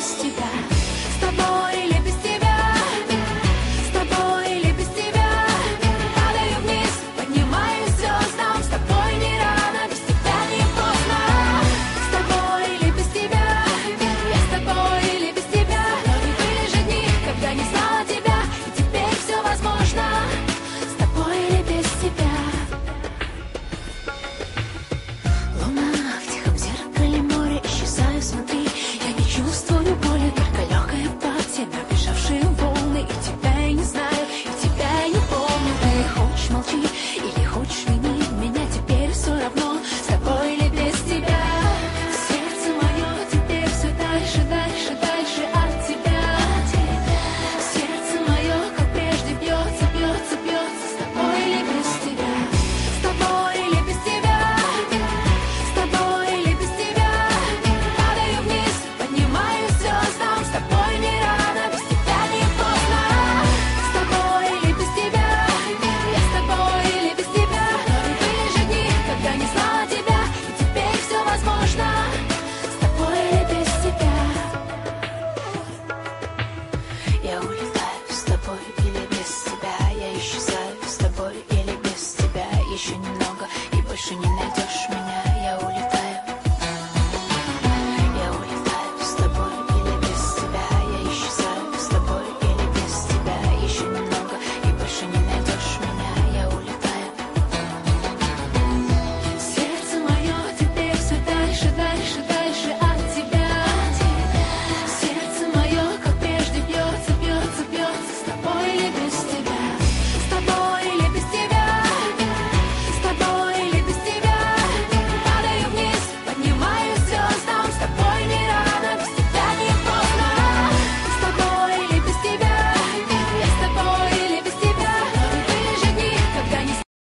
без тебя.